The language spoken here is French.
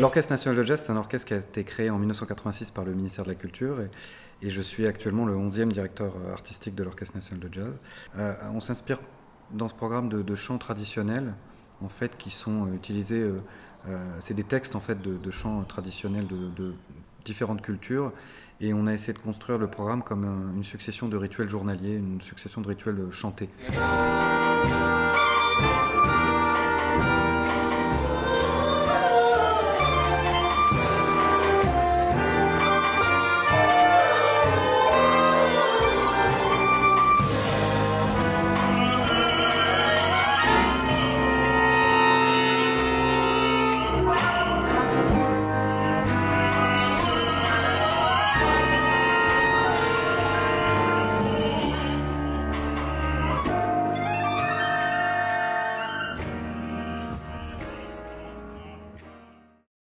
L'Orchestre national de jazz, c'est un orchestre qui a été créé en 1986 par le ministère de la Culture et, je suis actuellement le 11e directeur artistique de l'Orchestre national de jazz. Euh, on s'inspire dans ce programme de, chants traditionnels en fait, qui sont utilisés. Euh, euh, c'est des textes en fait, de, chants traditionnels de, différentes cultures et on a essayé de construire le programme comme une succession de rituels journaliers, une succession de rituels chantés.